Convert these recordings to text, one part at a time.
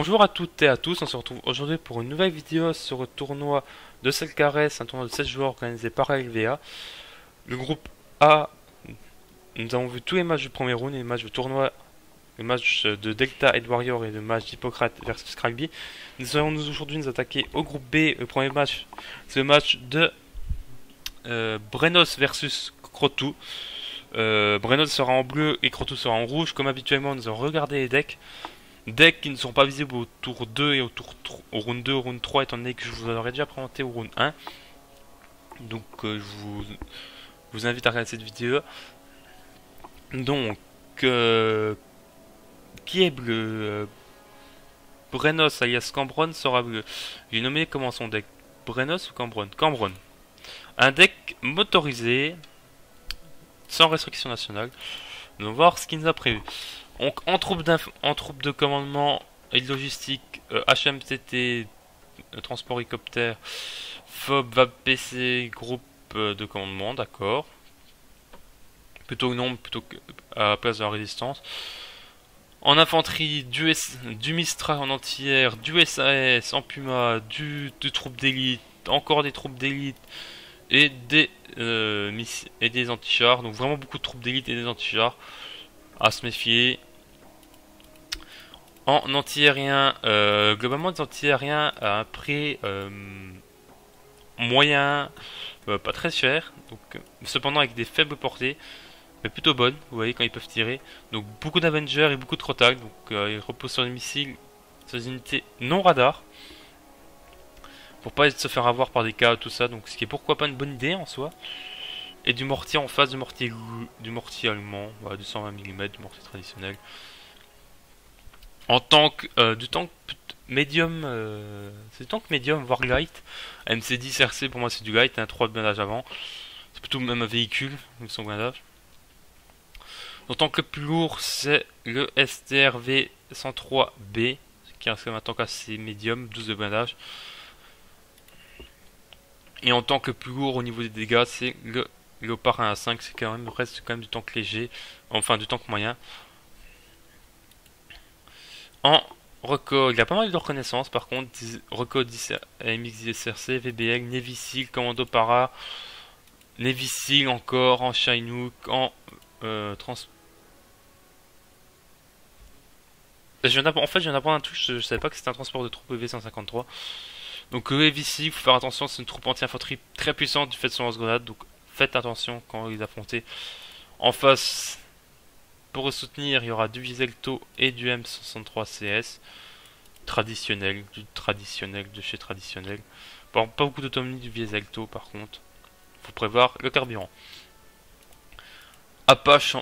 Bonjour à toutes et à tous, on se retrouve aujourd'hui pour une nouvelle vidéo sur le tournoi de Caresse, un tournoi de 16 joueurs organisé par LVA. Le groupe A, nous avons vu tous les matchs du premier round, les matchs du tournoi, les matchs de Delta et Warrior et le match d'Hippocrate versus Cragby. Nous allons nous aujourd'hui nous attaquer au groupe B, le premier match, c'est le match de euh, Brenos versus Crotou. Euh, Brenos sera en bleu et Crotou sera en rouge. Comme habituellement, nous allons regarder les decks. Decks qui ne sont pas visibles au tour 2 et au tour au round 2, au round 3, étant donné que je vous en aurais déjà présenté au round 1. Donc euh, je vous, vous invite à regarder cette vidéo. Donc, euh, qui est bleu euh, Brenos alias Cambron sera bleu. J'ai nommé comment son deck? Brenos ou Cambron Cambron. Un deck motorisé, sans restriction nationale. Nous allons voir ce qu'il nous a prévu. Donc en troupe, en troupe de commandement et logistique, HMTT, euh, euh, transport hélicoptère, FOB, VAB PC, groupe euh, de commandement, d'accord. Plutôt nombre plutôt que à la place de la résistance. En infanterie, du, du Mistral en entière, du SAS en Puma, du, du troupes d'élite, encore des troupes d'élite et des et des antichars. Donc vraiment beaucoup de troupes d'élite et des antichars à se méfier. En anti-aérien, euh, globalement des anti-aériens à un prix euh, moyen, euh, pas très cher, cependant avec des faibles portées, mais plutôt bonnes, vous voyez quand ils peuvent tirer. Donc beaucoup d'Avengers et beaucoup de Crotag, donc ils reposent sur des missiles, sur des unités non radar, pour pas se faire avoir par des cas, tout ça, donc ce qui est pourquoi pas une bonne idée en soi. Et du mortier en face, du mortier, du mortier allemand, voilà, 220 mm, du mortier traditionnel. En tank, euh, du tank médium, euh, c'est du tank médium, voire light. MC10 RC pour moi c'est du light, un 3 de blindage avant. C'est plutôt même un véhicule, son blindage. En tank le plus lourd c'est le STRV 103B, qui est un tank assez médium, 12 de blindage. Et en tant que plus lourd au niveau des dégâts, c'est le Léopard 1 à 5, c'est quand même reste quand même du tank léger, enfin du tank moyen. En record, il a pas mal de reconnaissance par contre. Record 10 MX SRC, VBL, Navy Commando Para, Navy encore, en Chinook, en euh, trans. Je en fait, je viens d'apprendre un truc, je, savais pas que c'était un transport de troupes EV-153. Donc Navy Seal, il faut faire attention, c'est une troupe anti-infanterie très puissante du fait de son lance-grenade, donc faites attention quand ils affrontez. En face, pour soutenir, il y aura du Viselto et du M63CS. Traditionnel, du traditionnel, de chez traditionnel. pas beaucoup d'autonomie du Viselto par contre. faut prévoir le carburant. Apache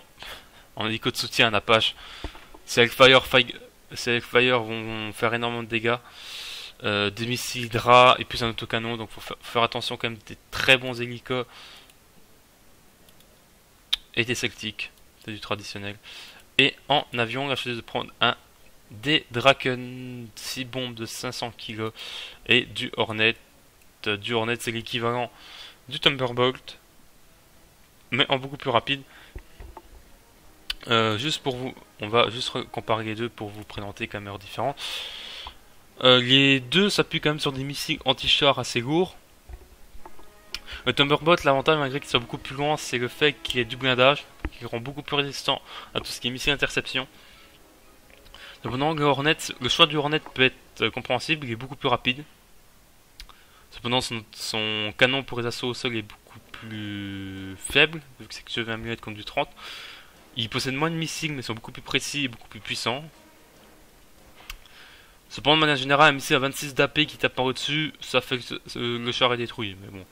en, hélico de soutien, Apache. Self-fire Fire vont faire énormément de dégâts. Euh, des missiles DRA et puis un autocanon, donc faut faire attention quand même des très bons hélicos et des du traditionnel. Et en avion, on a choisi de prendre un des Draken 6 bombes de 500 kg et du Hornet. Du Hornet, c'est l'équivalent du Thunderbolt, mais en beaucoup plus rapide. Euh, juste pour vous, on va juste comparer les deux pour vous présenter quand même différents. Euh, les deux s'appuient quand même sur des missiles anti-char assez lourds. Le Thunderbolt, l'avantage malgré qu'il soit beaucoup plus loin, c'est le fait qu'il ait du blindage, qui rend beaucoup plus résistant à tout ce qui est missile interception. Cependant, le, choix du Hornet peut être compréhensible, il est beaucoup plus rapide. Cependant, son, canon pour les assauts au sol est beaucoup plus faible, vu que c'est que 20 mm contre du 30. Il possède moins de missiles, mais sont beaucoup plus précis et beaucoup plus puissants. Cependant, de manière générale, un missile à 26 d'AP qui tape par au-dessus, ça fait que le char est détruit. Mais bon,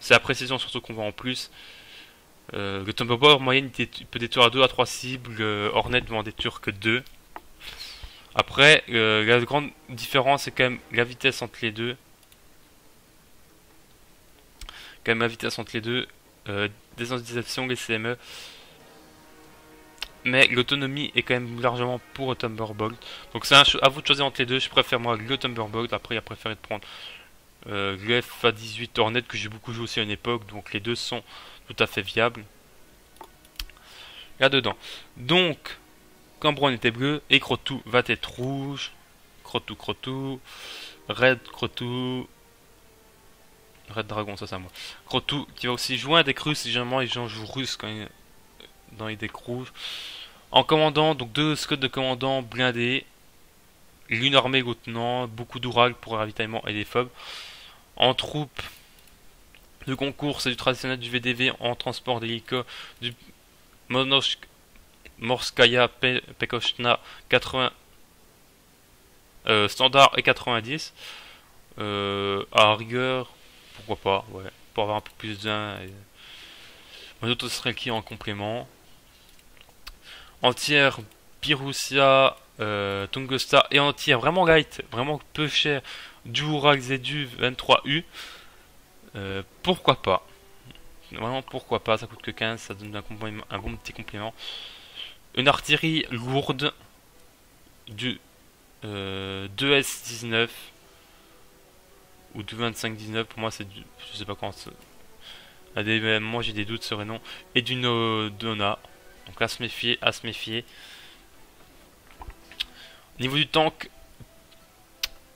c'est la précision surtout qu'on voit en plus. Euh, le Tombow en moyenne peut détruire à 2 à 3 cibles, le Hornet ne en détruire que 2. Après, euh, la grande différence c'est quand même la vitesse entre les deux. Quand même la vitesse entre les deux. Euh, désensibilisation, les CME. Mais l'autonomie est quand même largement pour le Thunderbolt. Donc c'est à vous de choisir entre les deux. Je préfère moi le Thunderbolt. Après, il a préféré de prendre euh, le FA18 Hornet que j'ai beaucoup joué aussi à une époque. Donc les deux sont tout à fait viable. Là dedans. Donc, Cambron était bleu et Crotou va être rouge. Crotou, Crotou, Red, Crotou, Red Dragon, ça c'est à moi. Crotou qui va aussi jouer un deck russe, généralement les gens jouent russe quand ils... dans les decks. En commandant, donc deux scots de commandant blindés, l'une armée lieutenant, beaucoup d'ourags pour ravitaillement et des phobes. En troupe concours, c'est du traditionnel du VDV en transport d'hélico, du Monosk Morskaya Pekoshna 80 euh, standard et 90. Euh, à rigueur, pourquoi pas, ouais, pour avoir un peu plus d'un. Et... Monoto serait qui en complément. Entière Pirussia, euh, Tungusta et entière vraiment light, vraiment peu cher. Durak Zedu 23U. Euh, pourquoi pas Vraiment pourquoi pas, ça coûte que 15, ça donne un, un bon petit complément. Une artillerie lourde du euh, 2S19 ou du 25-19, pour moi c'est du... je sais pas quand moi j'ai des doutes sur les noms. Et du Dona. Donc à se méfier, à se méfier. Niveau du tank,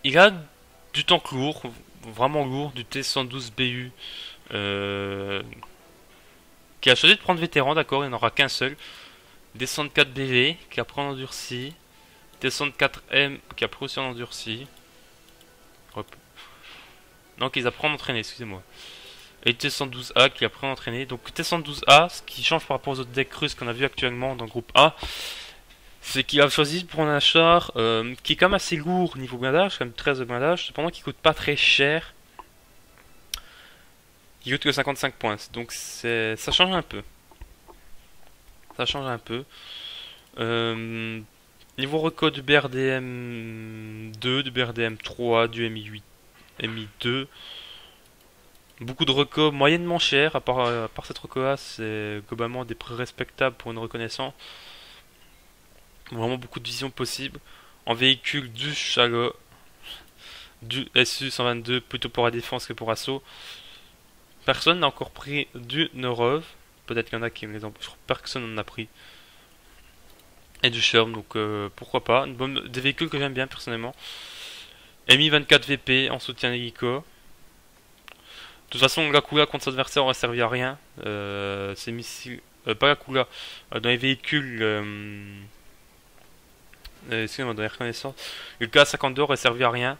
il a du tank lourd, vraiment lourd, du T112BU. Euh, qui a choisi de prendre vétéran, d'accord, il n'y en aura qu'un seul. D104BV qui a pris en endurci. T104M qui a pris aussi en endurci. Hop. Non, qu'ils apprennent à entraîner, excusez-moi. Et T112A qui a pris en entraîner. Donc T112A, ce qui change par rapport aux autres decks russes qu'on a vu actuellement dans le groupe A, c'est qu'il a choisi pour un char euh, qui est quand même assez lourd niveau blindage, quand même 13 de blindage, cependant qui coûte pas très cher. Qui coûte que 55 points. Donc ça change un peu. Ça change un peu. Euh, niveau record du BRDM 2, du BRDM 3, du MI8, MI2. Beaucoup de recos moyennement chers, à part, cette reco c'est globalement des prix respectables pour une reconnaissance. Vraiment beaucoup de visions possibles. En véhicule du Chagot, du SU-122, plutôt pour la défense que pour assaut. Personne n'a encore pris du Norov. Peut-être qu'il y en a qui me les ont... Personne n'en a pris. Et du Sherm, donc euh, pourquoi pas. des véhicules que j'aime bien personnellement. Mi 24 VP en soutien hélico. De toute façon, la Kula contre cet adversaire aurait servi à rien. Euh, ces missiles... Euh, pas la Kula. Euh, dans les véhicules excusez-moi, dans les reconnaissances. Le K52 aurait servi à rien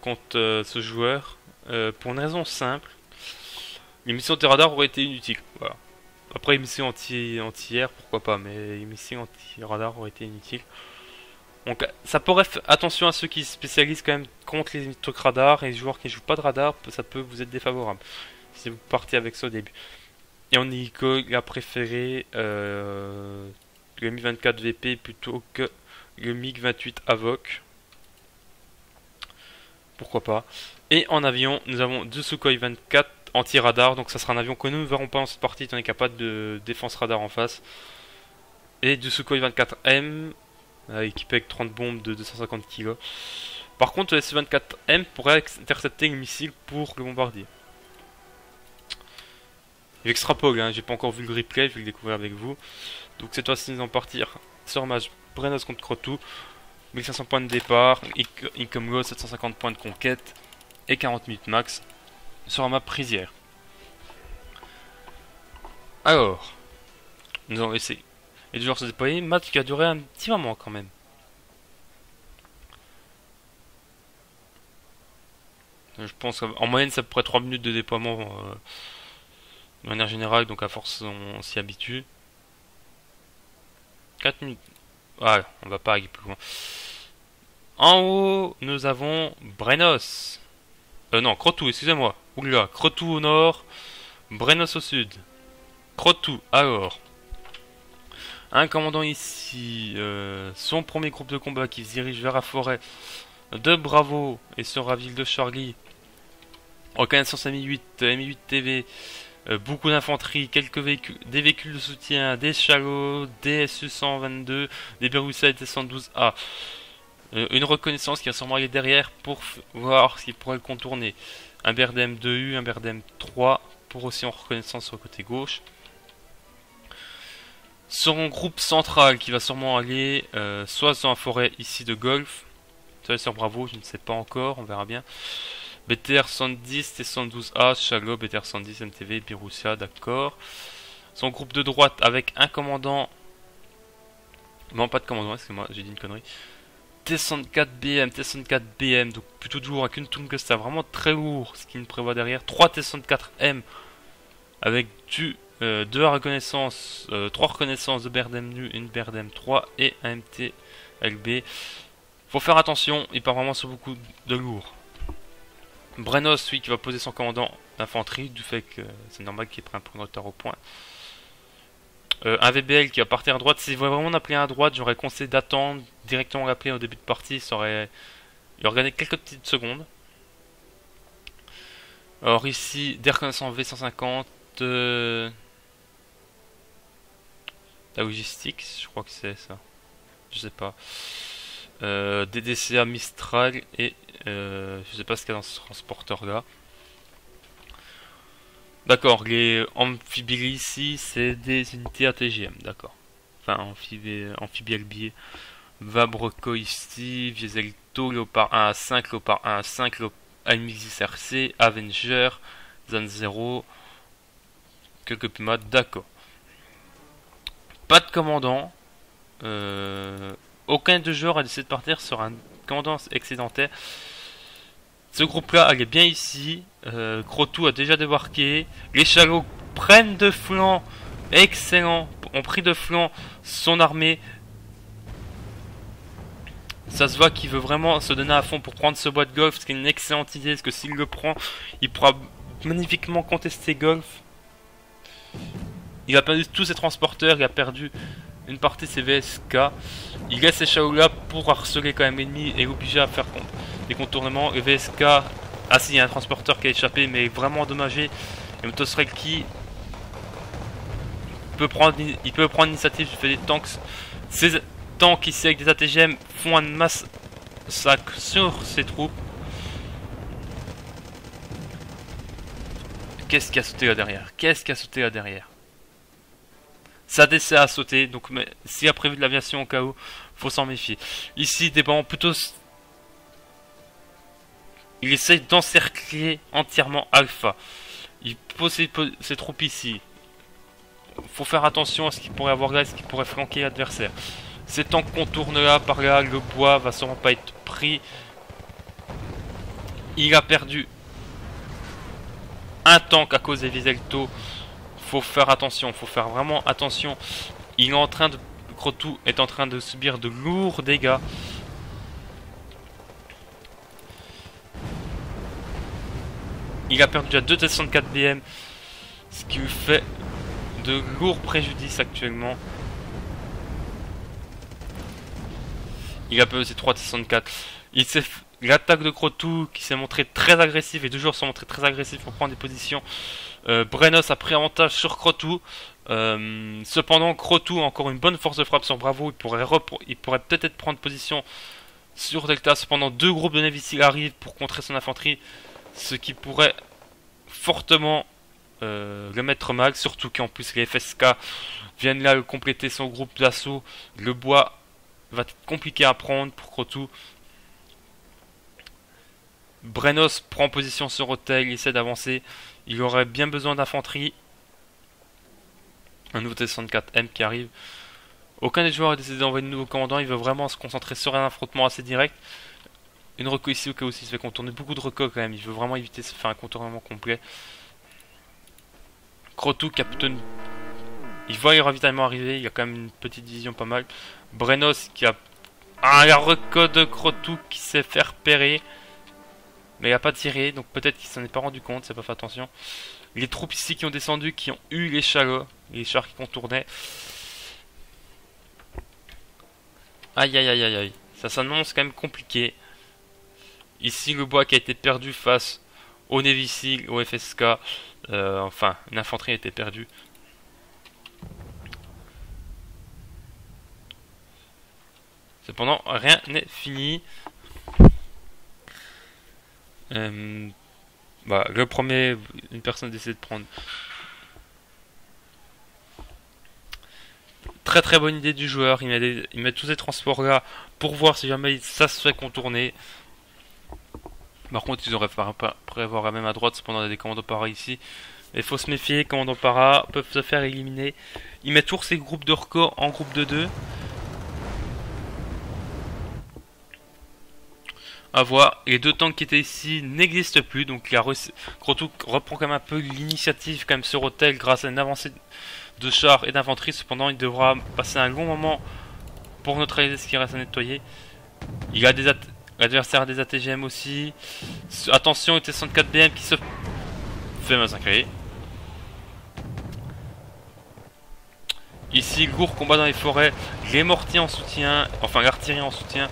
contre euh, ce joueur. Euh, pour une raison simple. L'émission de radar aurait été inutile. Voilà. Après, l'émission anti-air, pourquoi pas, mais l'émission anti-radar aurait été inutile. Donc, ça pourrait attention à ceux qui spécialisent quand même contre les trucs radar et les joueurs qui ne jouent pas de radar, ça peut vous être défavorable si vous partez avec ça au début. Et hélico, il a préféré euh, le Mi 24 VP plutôt que le MiG-28 Avoc. Pourquoi pas. Et en avion, nous avons deux Sukhoi 24 anti-radar. Donc ça sera un avion que nous ne verrons pas dans cette partie, étant donné qu'il n'y a pas de défense radar en face. Et du Sukhoi 24M, euh, équipé avec 30 bombes de 250 kg. Par contre, le S-24M pourrait intercepter le missile pour le bombardier. Il extrapole, hein, j'ai pas encore vu le replay, je vais le découvrir avec vous. Donc cette fois-ci, nous allons partir sur match Brenos contre Crotou. 1500 points de départ, Income 750 points de conquête et 40 minutes max sur la map prisière. Alors, nous allons laisser les joueurs se déployer. Match qui a duré un petit moment quand même. Je pense qu'en moyenne ça pourrait 3 minutes de déploiement euh, de manière générale, donc à force on s'y habitue. 4 minutes. Ouais, on va pas aller plus loin. En haut, nous avons Brenos. Euh, non, Crotou, excusez-moi. Oula, Crotou au nord, Brenos au sud. Crotou, alors. Un commandant ici, euh, son premier groupe de combat qui se dirige vers la forêt de Bravo et sur la ville de Charlie. Reconnaissance Mi-8, Mi-8 TV, euh, beaucoup d'infanterie, quelques véhicules, des véhicules de soutien, des chalots, des SU-122, des Berussia T-112A. Euh, une reconnaissance qui va sûrement aller derrière pour voir s'il pourrait le contourner. Un BRDM 2U, un BRDM 3 pour aussi en reconnaissance sur le côté gauche. Son groupe central qui va sûrement aller euh, soit dans la forêt ici de Golf, sur Bravo, je ne sais pas encore, on verra bien. BTR 110, T112A, Chalot, BTR 110, MTV, Biroussia, d'accord. Son groupe de droite avec un commandant. Non, pas de commandant, excusez-moi, j'ai dit une connerie. T64BM, T64BM, donc plutôt toujours avec une Tungusta vraiment très lourd, ce qui me prévoit derrière. 3 T64M avec du, euh, deux reconnaissances, euh, trois reconnaissances de Berdem nu, une Berdem 3 et un MT Faut faire attention, il part vraiment sur beaucoup de lourd. Brenos, celui qui va poser son commandant d'infanterie, du fait que c'est normal qu'il prenne un point de retard au point. Euh, un VBL qui va partir à droite. S'il voulait vraiment appeler à droite, j'aurais conseillé d'attendre directement l'appeler au début de partie. Ça aurait... Il aurait gagné quelques petites secondes. Alors ici, des reconnaissances V150. Euh... La logistique, je crois que c'est ça. Je sais pas. Euh, DDCA Mistral et euh, je sais pas ce qu'il y a dans ce transporteur là. D'accord, les amphibies ici, c'est des unités ATGM, d'accord. Enfin, amphibie, amphibie Vabreco ici, Vieselto, Léopard 1 à 5, Léopard 1 à 5, Almixis RC, Avenger, Zan 0, quelques Pumas, d'accord. Pas de commandant. Euh, aucun de joueurs a décidé de partir sur un commandant excédentaire. Ce groupe-là, allait bien ici. Euh, Crotou a déjà débarqué. Les chalots prennent de flanc. Excellent. Ont pris de flanc son armée. Ça se voit qu'il veut vraiment se donner à fond pour prendre ce bois de golf. Ce qui est une excellente idée. Parce que s'il le prend, il pourra magnifiquement contester golf. Il a perdu tous ses transporteurs. Il a perdu une partie de ses VSK. Il laisse ces chalots là pour harceler quand même l'ennemi et l'obliger à faire des contournements. Et VSK, ah si, il y a un transporteur qui a échappé, mais vraiment endommagé. Et qui peut prendre, il peut prendre l'initiative, il fait des tanks. Ces tanks ici avec des ATGM font un masse sac sur ses troupes. Qu'est-ce qui a sauté là derrière? Qu'est-ce qui a sauté là derrière? Sa DC a sauté, donc s'il a prévu de l'aviation au cas où, faut s'en méfier. Ici, des plutôt il essaye d'encercler entièrement Alpha. Il pose ses, troupes ici. Faut faire attention à ce qu'il pourrait avoir là, ce qu'il pourrait flanquer l'adversaire. Ces tanks contournent là, par là, le bois va sûrement pas être pris. Il a perdu un tank à cause des Viselto. Faut faire attention, faut faire vraiment attention. Il est en train de... Crotou est en train de subir de lourds dégâts. Il a perdu déjà 2 T64 BM, ce qui lui fait de lourds préjudices actuellement. Il a perdu ses 3 T64. Il s'est l'attaque de Crotou qui s'est montré très agressif et toujours s'est montré très agressif pour prendre des positions. Euh, Brenos a pris avantage sur Crotou. Euh, cependant, Crotou a encore une bonne force de frappe sur Bravo. Il pourrait, peut-être prendre position sur Delta. Cependant, deux groupes de Navy arrivent pour contrer son infanterie ce qui pourrait fortement euh, le mettre mal, surtout qu'en plus les FSK viennent là compléter son groupe d'assaut. Le bois va être compliqué à prendre pour Crotou. Brenos prend position sur Hôtel, il essaie d'avancer. Il aurait bien besoin d'infanterie. Un nouveau T-64M qui arrive. Aucun des joueurs n'a décidé d'envoyer de nouveaux commandants. Il veut vraiment se concentrer sur un affrontement assez direct. Une reco ici au cas où se fait contourner. Beaucoup de reco quand même. Il veut vraiment éviter de se faire un contournement complet. Crotou, Captain. Il voit le ravitaillement arriver. Il y a quand même une petite vision pas mal. Brenos qui a. Ah, la reco de Crotou qui s'est fait repérer. Mais il a pas tiré. Donc peut-être qu'il s'en est pas rendu compte. C'est pas fait attention. Les troupes ici qui ont descendu, qui ont eu les chars. Les chars qui contournaient. Aïe aïe aïe aïe aïe. Ça s'annonce quand même compliqué. Ici, le bois qui a été perdu face au Navy au FSK. Euh, enfin, l'infanterie a été perdue. Cependant, rien n'est fini. Euh, bah, le premier, une personne décide de prendre très très bonne idée du joueur. Il met, tous ces transports là pour voir si jamais ça se fait contourner. Par contre, ils auraient prévoir même à droite, cependant, il y a des commandos para ici. Il faut se méfier, commandos para peuvent se faire éliminer. Il met toujours ses groupes de records en groupe de 2. À voir, les deux tanks qui étaient ici n'existent plus, donc il a reprend quand même un peu l'initiative quand même sur hôtel grâce à une avancée de chars et d'infanterie. Cependant, il devra passer un long moment pour neutraliser ce qui reste à nettoyer. Il a des L'adversaire a des ATGM aussi. Attention, UT-64 BM qui se fait massacrer. Ici, Gour combat dans les forêts. Les mortiers en soutien. Enfin, l'artillerie en soutien.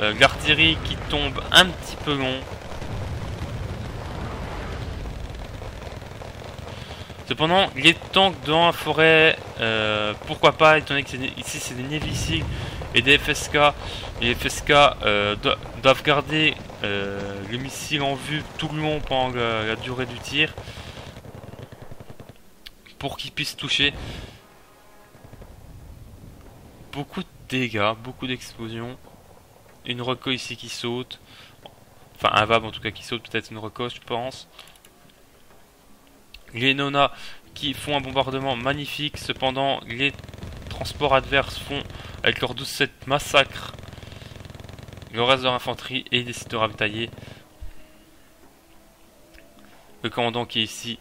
Euh, l'artillerie qui tombe un petit peu long. Cependant, les tanks dans la forêt, euh, pourquoi pas, étant donné que ici c'est des Nevisig et des FSK. Les FSK euh, doivent garder euh, les missiles en vue tout le long pendant la, durée du tir pour qu'ils puissent toucher beaucoup de dégâts, beaucoup d'explosions. Une reco ici qui saute. Enfin, un VAB en tout cas qui saute, peut-être une reco, je pense. Les Nona qui font un bombardement magnifique, cependant les transports adverses font avec leurs 12-7 massacres le reste de leur infanterie et décident de ravitailler. Le commandant qui est ici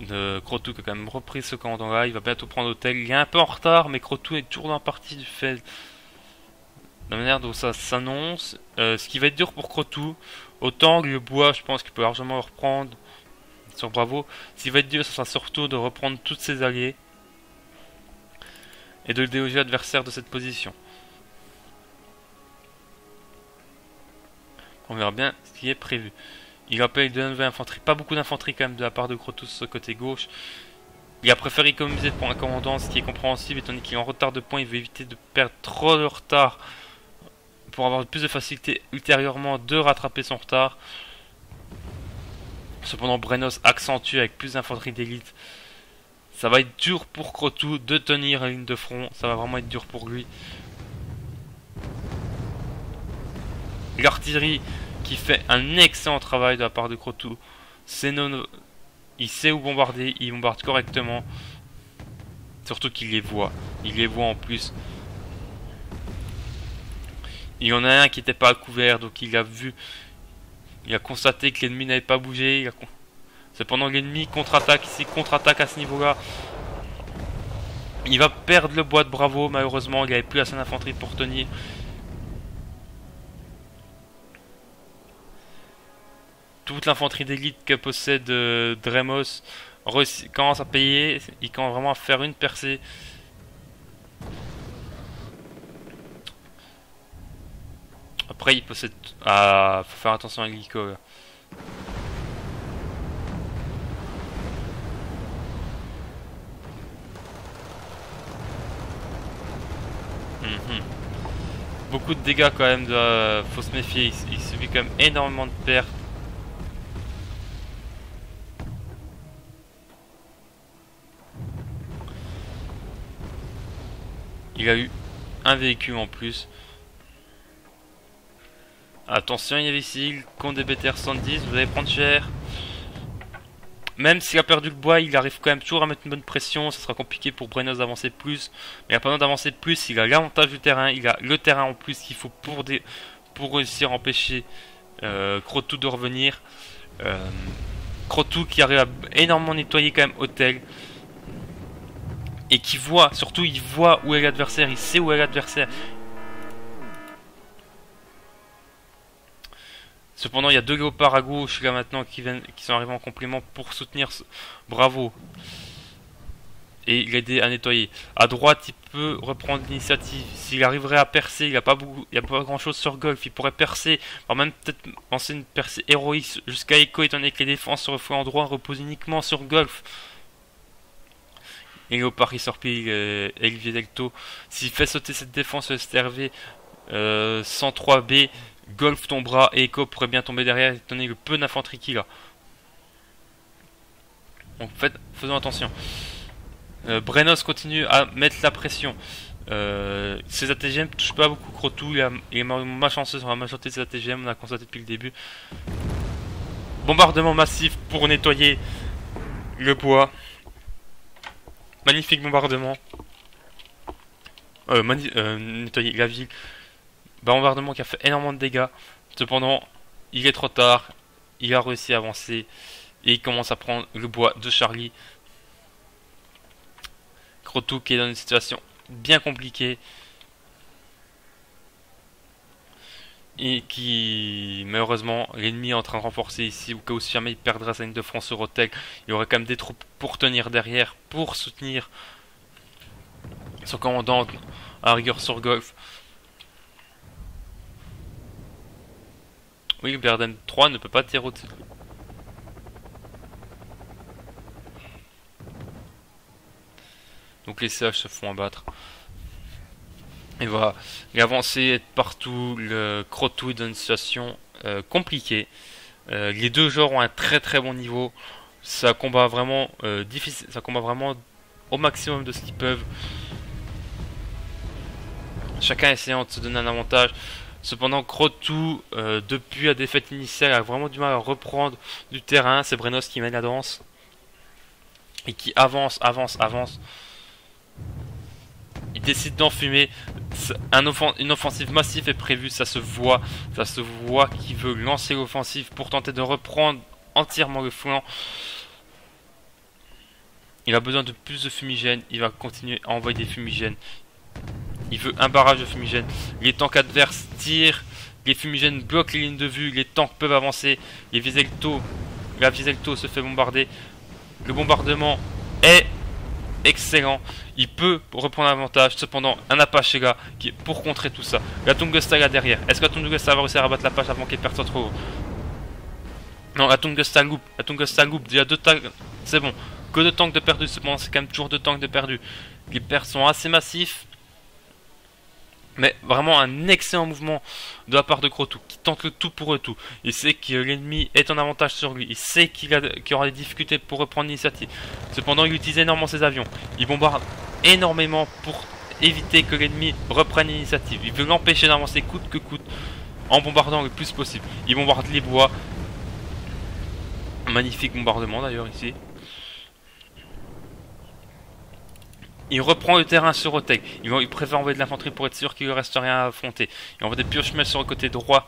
de Crotou qui a quand même repris ce commandant là, il va bientôt prendre l'hôtel. Il est un peu en retard, mais Crotou est toujours dans la partie du fait la manière dont ça s'annonce. Euh, ce qui va être dur pour Crotou, autant le bois, je pense qu'il peut largement reprendre sur Bravo. Ce qui va être dur, ce sera surtout de reprendre toutes ses alliés et de le déloger adversaire de cette position. On verra bien ce qui est prévu. Il appelle de nouvelle infanterie. Pas beaucoup d'infanterie quand même de la part de Crotus côté gauche. Il a préféré économiser pour un commandant, ce qui est compréhensible étant donné qu'il est en retard de points. Il veut éviter de perdre trop de retard pour avoir plus de facilité ultérieurement de rattraper son retard. Cependant, Brenos accentue avec plus d'infanterie d'élite ça va être dur pour Crotou de tenir la ligne de front. Ça va vraiment être dur pour lui. L'artillerie qui fait un excellent travail de la part de Crotou. Non... Il sait où bombarder, il bombarde correctement. Surtout qu'il les voit. Il les voit en plus. Il y en a un qui n'était pas à couvert, donc il a vu. Il a constaté que l'ennemi n'avait pas bougé. Cependant, l'ennemi contre-attaque ici, contre-attaque à ce niveau-là. Il va perdre le bois de bravo, malheureusement, il n'avait plus assez d'infanterie pour tenir. Toute l'infanterie d'élite que possède euh, Dremos commence à payer, il commence vraiment à faire une percée. Après, il possède... Ah, faut faire attention à l'hélico. beaucoup de dégâts quand même, de, faut se méfier, il, subit quand même énormément de pertes. Il a eu un véhicule en plus. Attention, il y avait ici, compte des BTR 110, vous allez prendre cher. Même s'il a perdu le bois, il arrive quand même toujours à mettre une bonne pression. Ce sera compliqué pour Brenos d'avancer plus. Mais pendant d'avancer plus, il a l'avantage du terrain. Il a le terrain en plus qu'il faut pour, pour réussir à empêcher euh, Crotou de revenir. Euh, Crotou qui arrive à énormément nettoyer quand même Hôtel. Et qui voit, surtout il voit où est l'adversaire, il sait où est l'adversaire. Cependant, il y a deux léopards à gauche là maintenant qui, viennent, qui sont arrivés en complément pour soutenir Bravo. Et il aidé à nettoyer. À droite, il peut reprendre l'initiative. S'il arriverait à percer, il n'y a pas beaucoup, pas grand chose sur Golf. Il pourrait percer, voire même peut-être lancer une percée héroïque jusqu'à Echo, étant donné que les défenses sur le flanc droit reposent uniquement sur Golf. Et Léopard, il sort euh, Olivier Delto. S'il fait sauter cette défense STRV euh, 103B, Golf tombera et Echo pourrait bien tomber derrière étant donné le peu d'infanterie qu'il a. Donc faites, faisons attention. Euh, Brenos continue à mettre la pression. Euh, ses ATGM ne touchent pas beaucoup Crotou. Il, est malchanceux sur la majorité de ses ATGM. On a constaté depuis le début. Bombardement massif pour nettoyer le bois. Magnifique bombardement. Euh, euh, nettoyer la ville. Bombardement qui a fait énormément de dégâts. Cependant, il est trop tard. Il a réussi à avancer. Et il commence à prendre le bois de Charlie. Crotou qui est dans une situation bien compliquée. Et qui, malheureusement, l'ennemi est en train de renforcer ici. Au cas où si jamais il perdra sa ligne de France sur il y aurait quand même des troupes pour tenir derrière, pour soutenir son commandant à rigueur sur Golf. Oui, Berden 3 ne peut pas au-dessus. Donc les CH se font abattre. Et voilà, l'avancée est partout, le Crotou est dans une situation euh, compliquée. Euh, les deux joueurs ont un très très bon niveau. Ça combat vraiment euh, difficile, ça combat vraiment au maximum de ce qu'ils peuvent. Chacun essayant de se donner un avantage. Cependant, Crotou, depuis la défaite initiale, a vraiment du mal à reprendre du terrain. C'est Brenos qui mène la danse. Et qui avance, avance, avance il décide d'enfumer. Un une offensive massive est prévue, ça se voit. Ça se voit qu'il veut lancer l'offensive pour tenter de reprendre entièrement le flanc. Il a besoin de plus de fumigènes. Il va continuer à envoyer des fumigènes. Il veut un barrage de fumigènes. Les tanks adverses tirent. Les fumigènes bloquent les lignes de vue. Les tanks peuvent avancer. Les Viselto, la Viselto se fait bombarder. Le bombardement est excellent. Il peut reprendre l'avantage. Cependant, un Apache là, qui pour contrer tout ça. La Tungusta là derrière. Est-ce que la Tungusta va réussir à battre l'Apache avant qu'il perde trop Non, la Tungusta loupe. La Tungusta loupe. A deux tanks. C'est bon. Que de tanks de perdu. Cependant, c'est quand même toujours deux tanks de perdu. Les pertes sont assez massifs. Mais vraiment un excellent mouvement de la part de Crotou qui tente le tout pour eux tout. Il sait que l'ennemi est en avantage sur lui. Il sait qu'il qu aura des difficultés pour reprendre l'initiative. Cependant, il utilise énormément ses avions. Il bombarde énormément pour éviter que l'ennemi reprenne l'initiative. Il veut l'empêcher d'avancer coûte que coûte en bombardant le plus possible. Il bombarde les bois. Magnifique bombardement d'ailleurs ici. Il reprend le terrain sur Oteg. Il, préfère envoyer de l'infanterie pour être sûr qu'il ne reste rien à affronter. Il envoie des piochemelles sur le côté droit.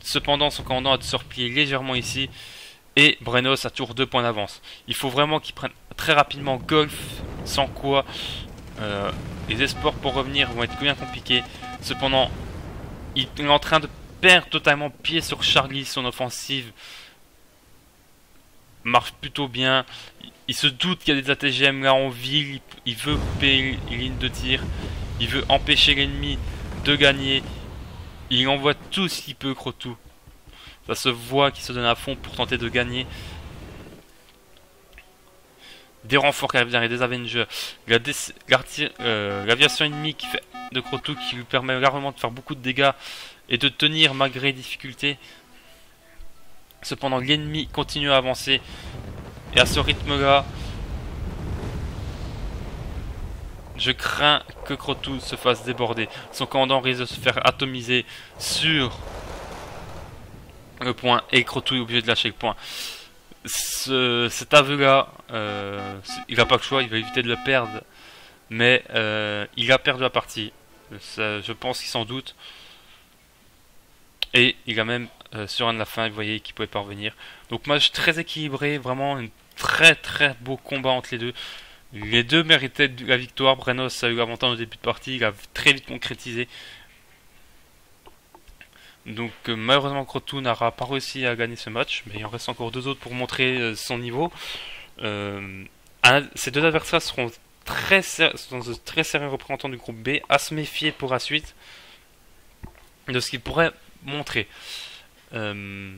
Cependant, son commandant a de se replier légèrement ici. Et Brenos a toujours deux points d'avance. Il faut vraiment qu'il prenne très rapidement Golf, sans quoi euh, les espoirs pour revenir vont être bien compliqués. Cependant, il est en train de perdre totalement pied sur Charlie, son offensive marche plutôt bien. Il se doute qu'il y a des ATGM là en ville. Il veut couper les lignes de tir. Il veut empêcher l'ennemi de gagner. Il envoie tout ce qu'il peut, Crotou. Ça se voit qu'il se donne à fond pour tenter de gagner. Des renforts qui arrivent et des Avengers. Euh, l'aviation ennemie qui fait de Crotou qui lui permet largement de faire beaucoup de dégâts et de tenir malgré les difficultés. Cependant, l'ennemi continue à avancer. Et à ce rythme-là, je crains que Crotou se fasse déborder. Son commandant risque de se faire atomiser sur le point. Et Crotou est obligé de lâcher le point. cet aveu-là, euh, il n'a pas le choix, il va éviter de le perdre. Mais euh, il a perdu la partie. je pense qu'il s'en doute. Et il a même euh, sur un de la fin, vous voyez qu'il pouvait parvenir. Donc match très équilibré, vraiment un très très beau combat entre les deux. Les deux méritaient la victoire. Brenos a eu l'avantage au début de partie, il a très vite concrétisé. Donc euh, malheureusement Crotou n'aura pas réussi à gagner ce match, mais il en reste encore deux autres pour montrer euh, son niveau. ces deux adversaires seront très, très sérieux représentants du groupe B, à se méfier pour la suite de ce qu'ils pourraient montrer. Euh,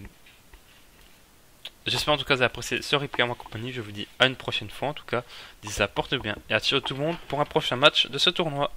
j'espère en tout cas que vous apprécié ce replay à ma compagnie. Je vous dis à une prochaine fois en tout cas. D'ici là, porte bien et à tout le monde pour un prochain match de ce tournoi.